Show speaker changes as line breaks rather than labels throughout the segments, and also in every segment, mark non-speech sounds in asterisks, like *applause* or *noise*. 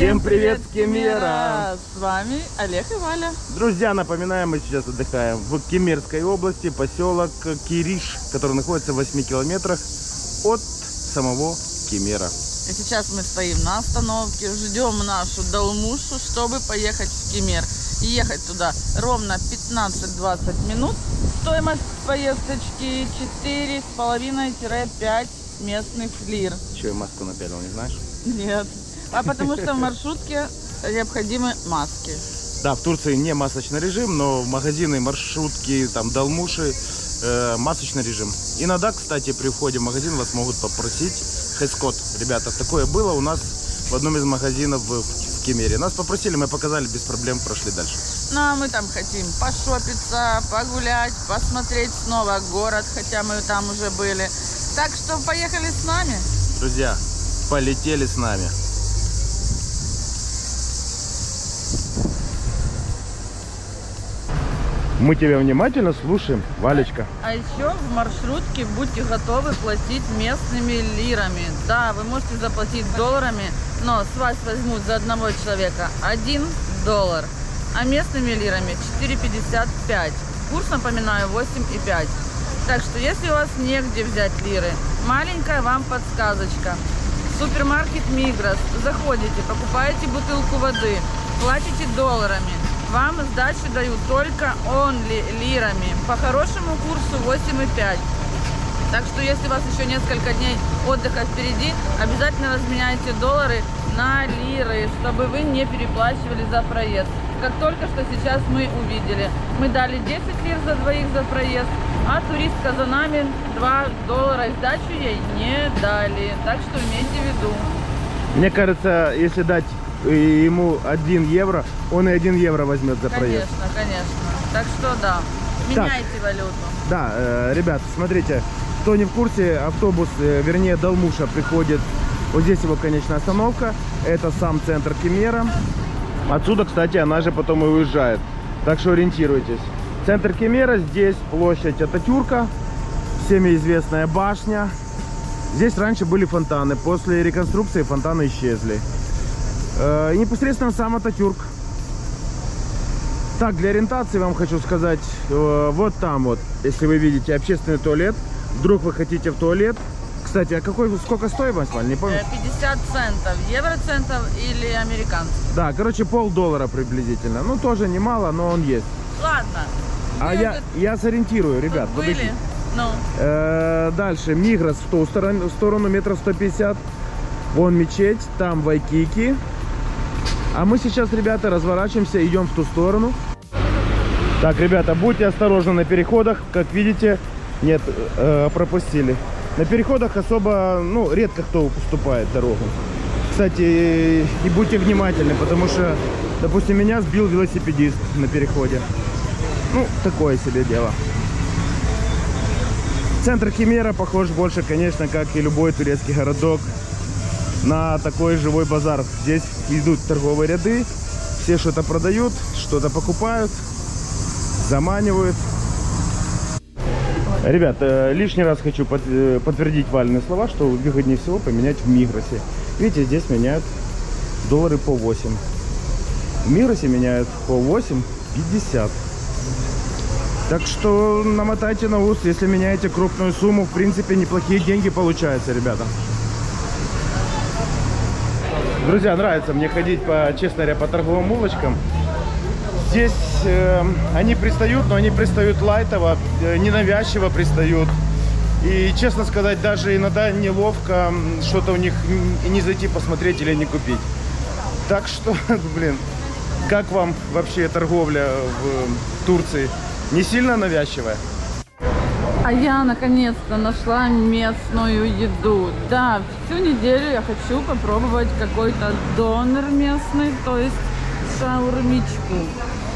Всем привет Кемера!
С вами Олег и Валя.
Друзья, напоминаем, мы сейчас отдыхаем в Кемерской области, поселок Кириш, который находится в 8 километрах от самого Кемера.
И сейчас мы стоим на остановке, ждем нашу долмушу, чтобы поехать в Кемер. И ехать туда ровно 15-20 минут. Стоимость поездочки 4,5-5 местных лир.
Че, маску напялил, не знаешь?
Нет. А потому что в маршрутке необходимы маски.
Да, в Турции не масочный режим, но магазины, маршрутки, там, долмуши, э, масочный режим. Иногда, кстати, при входе в магазин вас могут попросить хэскот. Ребята, такое было у нас в одном из магазинов в, в Кемере. Нас попросили, мы показали, без проблем прошли дальше.
Ну, а мы там хотим пошопиться, погулять, посмотреть снова город, хотя мы там уже были. Так что поехали с нами.
Друзья, полетели с нами. Мы тебя внимательно слушаем, Валечка.
А еще в маршрутке будьте готовы платить местными лирами. Да, вы можете заплатить долларами, но с вас возьмут за одного человека 1 доллар, а местными лирами 4,55. Курс, напоминаю, 8,5. Так что, если у вас негде взять лиры, маленькая вам подсказочка. Супермаркет Мигрос. Заходите, покупаете бутылку воды, платите долларами. Вам сдачу дают только only лирами. По хорошему курсу 8,5. Так что если у вас еще несколько дней отдыха впереди, обязательно разменяйте доллары на лиры, чтобы вы не переплачивали за проезд. Как только что сейчас мы увидели. Мы дали 10 лир за двоих за проезд, а туристка за нами 2 доллара сдачу ей не дали. Так что имейте в виду.
Мне кажется, если дать э, ему 1 евро, он и 1 евро возьмет за проезд.
Конечно, конечно. Так что да, меняйте валюту.
Да, э, ребят, смотрите, кто не в курсе, автобус, э, вернее, Долмуша приходит, вот здесь его конечная остановка, это сам центр Кемера. Отсюда, кстати, она же потом и уезжает, так что ориентируйтесь. Центр Кемера, здесь площадь Ататюрка, всеми известная башня. Здесь раньше были фонтаны, после реконструкции фонтаны исчезли. Э, и непосредственно сам Ататюрк. Так, для ориентации вам хочу сказать, э, вот там вот, если вы видите общественный туалет, вдруг вы хотите в туалет. Кстати, а какой, сколько стоимость, Валь, не помню?
Э, 50 центов, евроцентов или американцев.
Да, короче, полдоллара приблизительно. Ну, тоже немало, но он есть.
Ладно.
А
Вы
я,
тут
я сориентирую, ребят.
были?
подождите.
Ну,
Э, дальше, Мигрос в ту сторону, в сторону метров 150. Вон мечеть, там Вайкики. А мы сейчас, ребята, разворачиваемся, идем в ту сторону. Так, ребята, будьте осторожны на переходах. Как видите, нет, э, пропустили. На переходах особо, ну, редко кто уступает дорогу. Кстати, и будьте внимательны, потому что, допустим, меня сбил велосипедист на переходе. Ну, такое себе дело. Центр Химера похож больше, конечно, как и любой турецкий городок, на такой живой базар. Здесь идут торговые ряды, все что-то продают, что-то покупают, заманивают. Ребят, э, лишний раз хочу э, подтвердить Вальные слова, что выгоднее всего поменять в Мигросе. Видите, здесь меняют доллары по 8. В Мигросе меняют по 8,50. Так что намотайте на ус, если меняете крупную сумму, в принципе, неплохие деньги получаются, ребята. Друзья, нравится мне ходить по, честно говоря, по торговым улочкам. Здесь э, они пристают, но они пристают лайтово, э, ненавязчиво пристают. И, честно сказать, даже иногда неловко что-то у них не зайти посмотреть или не купить. Так что, *laughs* блин, как вам вообще торговля в Турции? Не сильно навязчивая?
А я наконец-то нашла местную еду. Да, всю неделю я хочу попробовать какой-то донор местный, то есть шаурмичку.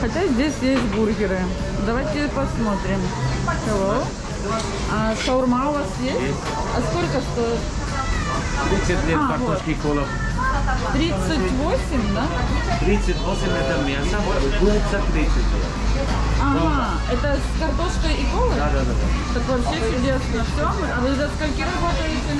Хотя здесь есть бургеры. Давайте посмотрим. Hello. А шаурма у вас есть? А сколько стоит?
30 лет
А,
картошки колов.
38, да?
38 это мясо, курица 30 лет.
Ага, это с картошкой и колой?
Да, да, да.
Так вообще чудесно. Все, а вы до скольки работаете?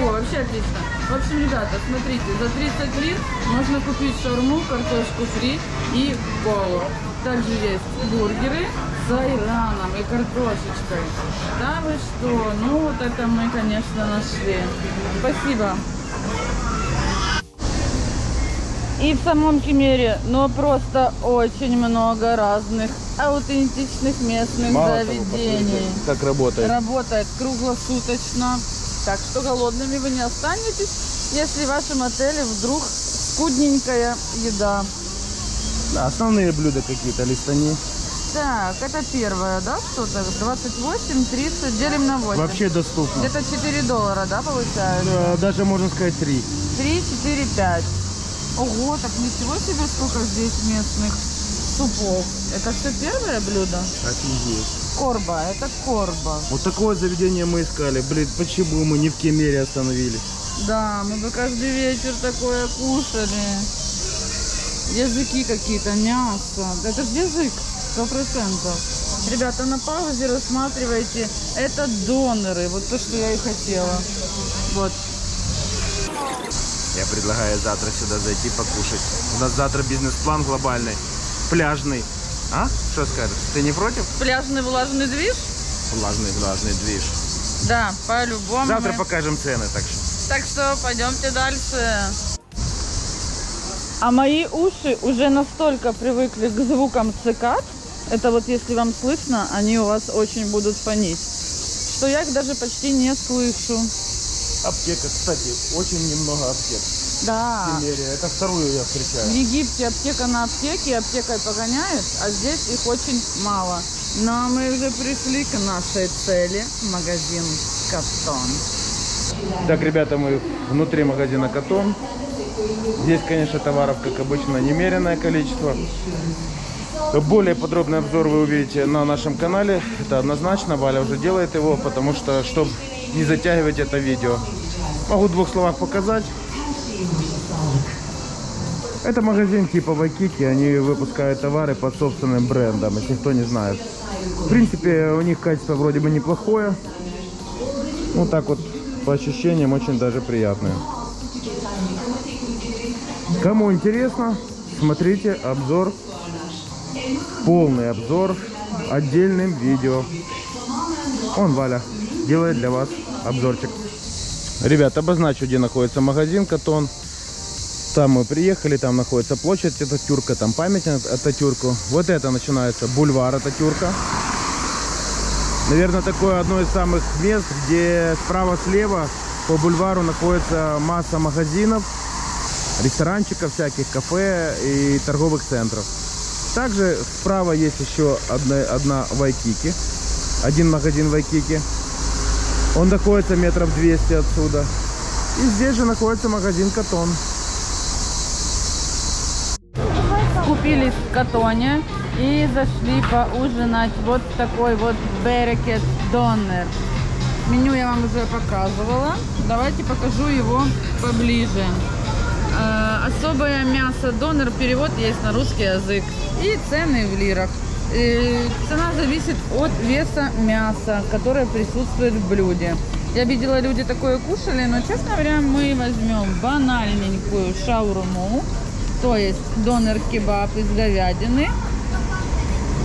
О, вообще отлично. В общем, ребята, смотрите, за 30 лир можно купить шаурму, картошку фри и колу. Также есть бургеры с айраном и картошечкой. Да вы что? Ну, вот это мы, конечно, нашли. Спасибо. И в самом Кемере, но просто очень много разных аутентичных местных
Мало того,
заведений.
посмотрите, как работает.
Работает круглосуточно. Так что голодными вы не останетесь, если в вашем отеле вдруг скудненькая еда.
Да, основные блюда какие-то, листани.
Так, это первое, да, что-то? 28, 30, делим на 8.
Вообще доступно.
Где-то 4 доллара, да, получается?
Да, даже можно сказать три.
3, 4, 5. Ого, так ничего себе, сколько здесь местных супов. Это все первое блюдо?
Офигеть.
Корба, это корба.
Вот такое заведение мы искали. Блин, почему мы не в Кемере остановились?
Да, мы бы каждый вечер такое кушали. Языки какие-то, мясо. Это же язык, сто процентов. Ребята, на паузе рассматривайте. Это доноры, вот то, что я и хотела. Вот.
Я предлагаю завтра сюда зайти покушать. У нас завтра бизнес-план глобальный. Пляжный. А? Что скажешь? Ты не против?
Пляжный влажный движ?
Влажный, влажный движ.
Да, по-любому.
Завтра
мы-
покажем цены, так что.
Так что пойдемте дальше. А мои уши уже настолько привыкли к звукам цикад, это вот если вам слышно, они у вас очень будут фонить, что я их даже почти не слышу.
Аптека, кстати, очень немного аптек
Да.
в. Это вторую я
В
встречаю.
Египте аптека на аптеке, аптекой погоняют, а здесь их очень мало. Но мы уже пришли к нашей цели, магазин Катон.
Так, ребята, мы внутри магазина Катон. Здесь, конечно, товаров, как обычно, немеренное количество. Более подробный обзор вы увидите на нашем канале. Это однозначно. Валя уже делает его, потому что, чтобы не затягивать это видео, могу в двух словах показать. Это магазин типа Вайкики. Они выпускают товары под собственным брендом, если кто не знает. В принципе, у них качество вроде бы неплохое. Ну так вот, по ощущениям, очень даже приятные. Кому интересно, смотрите обзор, полный обзор отдельным видео. Он, Валя, делает для вас обзорчик. Ребят, обозначу, где находится магазин Катон. Там мы приехали, там находится площадь Ататюрка, там памятник Ататюрку. Вот это начинается бульвар Ататюрка. Наверное, такое одно из самых мест, где справа-слева по бульвару находится масса магазинов, ресторанчиков всяких, кафе и торговых центров. Также справа есть еще одна, одна Вайкики, один магазин Вайкики. Он находится метров 200 отсюда. И здесь же находится магазин Катон.
Купили в Катоне и зашли поужинать вот такой вот Берекет Донер. Меню я вам уже показывала. Давайте покажу его поближе. Э, особое мясо донер, перевод есть на русский язык. И цены в лирах. Цена зависит от веса мяса, которое присутствует в блюде. Я видела, люди такое кушали, но, честно говоря, мы возьмем банальненькую шаурму, то есть донер-кебаб из говядины.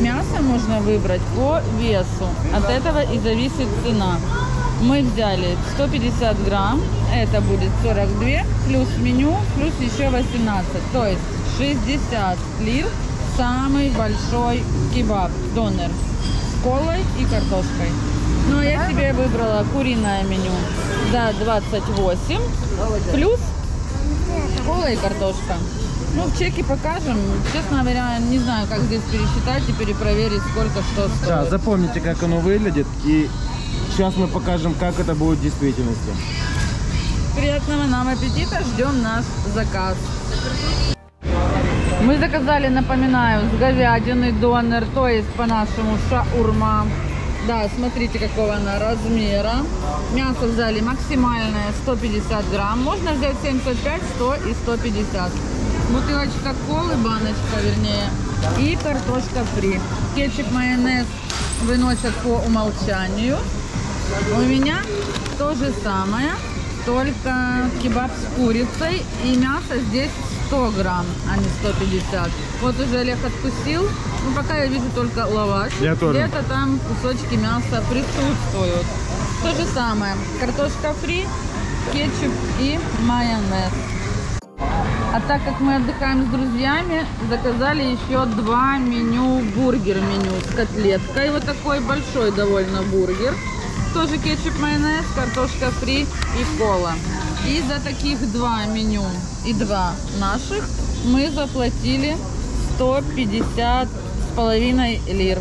Мясо можно выбрать по весу. От этого и зависит цена. Мы взяли 150 грамм, это будет 42, плюс меню, плюс еще 18, то есть 60 лир, самый большой кебаб, донер, с колой и картошкой. Ну, а я себе выбрала куриное меню за 28, плюс кола и картошка. Ну, в чеке покажем. Честно говоря, не знаю, как здесь пересчитать и перепроверить, сколько что стоит.
Да, запомните, как оно выглядит. И сейчас мы покажем, как это будет в действительности.
Приятного нам аппетита, ждем наш заказ. Мы заказали, напоминаю, с говядины донор, то есть по-нашему шаурма. Да, смотрите, какого она размера. Мясо взяли максимальное 150 грамм. Можно взять 75, 100 и 150. Бутылочка колы, баночка вернее. И картошка фри. Кетчуп, майонез выносят по умолчанию. У меня то же самое. только кебаб с курицей. И мясо здесь 100 грамм, а не 150. Вот уже Олег откусил. Ну, пока я вижу только лаваш.
Я тоже.
Где-то там кусочки мяса присутствуют. То же самое. Картошка фри, кетчуп и майонез. А так как мы отдыхаем с друзьями, заказали еще два меню бургер меню с котлеткой. Вот такой большой довольно бургер. Тоже кетчуп, майонез, картошка фри и кола. И за таких два меню и два наших мы заплатили 150 с половиной лир.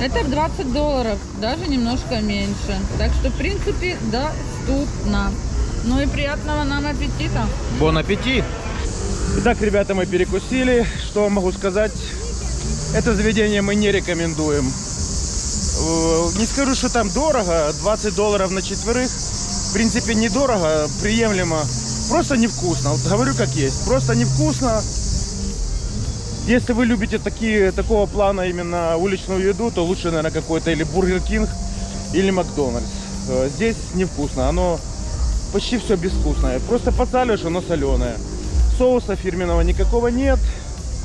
Это 20 долларов, даже немножко меньше. Так что, в принципе, доступно. Ну и приятного нам аппетита.
Bon appétit! Итак, ребята, мы перекусили. Что могу сказать? Это заведение мы не рекомендуем. Э, Не скажу, что там дорого. 20 долларов на четверых. В принципе, недорого, приемлемо. Просто невкусно. Вот говорю как есть. Просто невкусно. Если вы любите такие, такого плана именно уличную еду, то лучше, наверное, какой-то или Бургер Кинг, или Макдональдс. Э, Здесь невкусно. Оно почти все безвкусное. Просто подсаливаешь, оно соленое. Соуса фирменного никакого нет.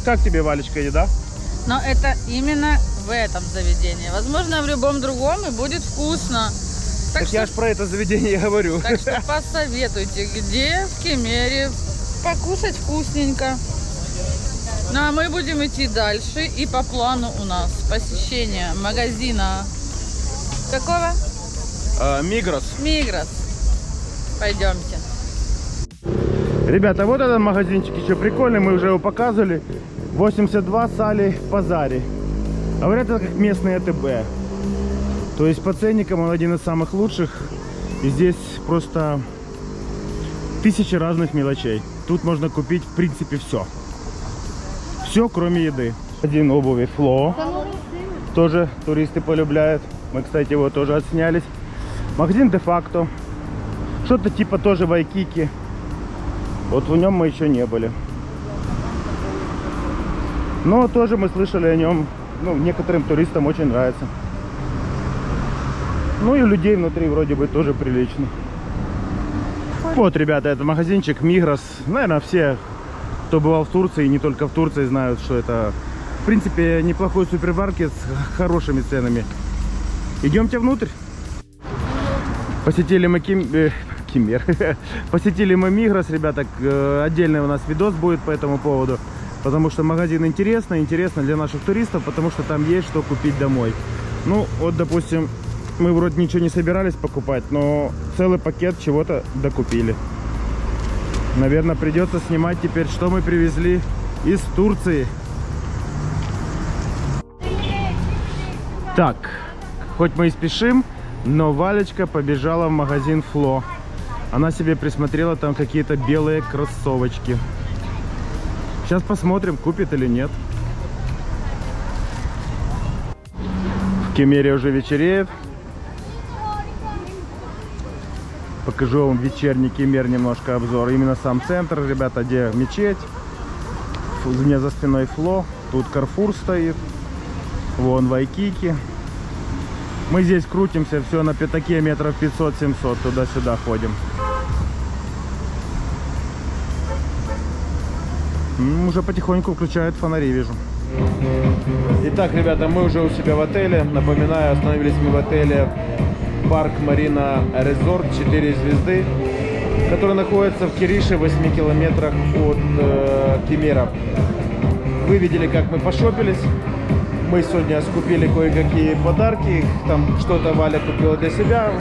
Как тебе, Валечка, еда?
Но это именно в этом заведении. Возможно, в любом другом и будет вкусно. Так,
Так
что,
я ж про это заведение говорю.
так что посоветуйте, где в Кемере покушать вкусненько. Ну а мы будем идти дальше. И по плану у нас посещение магазина какого?
А, Мигрос.
Мигрос. Пойдемте.
Ребята, вот этот магазинчик еще прикольный, мы уже его показывали. 82 сали в Пазаре. Говорят, это как местный АТБ. То есть по ценникам он один из самых лучших. И здесь просто тысячи разных мелочей. Тут можно купить в принципе все. Все, кроме еды. Один обуви Фло. Тоже туристы полюбляют. Мы, кстати, его тоже отснялись. Магазин де-факто. Что-то типа тоже Вайкики. Вот в нем мы еще не были. Но тоже мы слышали о нем. Ну, некоторым туристам очень нравится. Ну и людей внутри вроде бы тоже прилично. Вот, ребята, это магазинчик Мигрос. Наверное, все, кто бывал в Турции, не только в Турции, знают, что это, в принципе, неплохой супермаркет с хорошими ценами. Идемте внутрь. Посетили мы Ким... э, Киммер. *laughs* Посетили мы Мигрос, ребята. э, Отдельный у нас видос будет по этому поводу. Потому что магазин интересный, интересно для наших туристов, потому что там есть что купить домой. Ну, вот, допустим, мы вроде ничего не собирались покупать, но целый пакет чего-то докупили. Наверное, придется снимать теперь, что мы привезли из Турции. Так, хоть мы и спешим, но Валечка побежала в магазин Фло. Она себе присмотрела там какие-то белые кроссовочки. Сейчас посмотрим, купит или нет. В Кемере уже вечереет. Покажу вам вечерний Кемер немножко обзор. Именно сам центр, ребята, где мечеть. У меня за спиной Фло. Тут Карфур стоит. Вон Вайкики. Мы здесь крутимся все на пятаке метров 500-700. Туда-сюда ходим. Уже потихоньку включают фонари, вижу. Итак, ребята, мы уже у себя в отеле. Напоминаю, остановились мы в отеле Парк Марина Резорт 4 звезды, который находится в Кирише, в 8 километрах от э, Кемера. Вы видели, как мы пошопились. Мы сегодня скупили кое-какие подарки. Там что-то Валя купила для себя.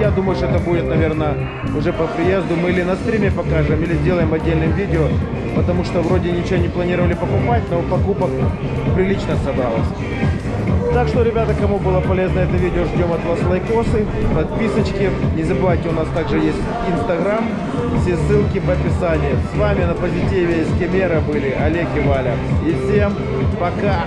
Я думаю, что это будет, наверное, уже по приезду. Мы или на стриме покажем, или сделаем отдельным видео. Потому что вроде ничего не планировали покупать, но покупок прилично собралось. Так что, ребята, кому было полезно это видео, ждем от вас лайкосы, подписочки. Не забывайте, у нас также есть Инстаграм. Все ссылки в описании. С вами на позитиве из Кемера были Олег и Валя. И всем пока!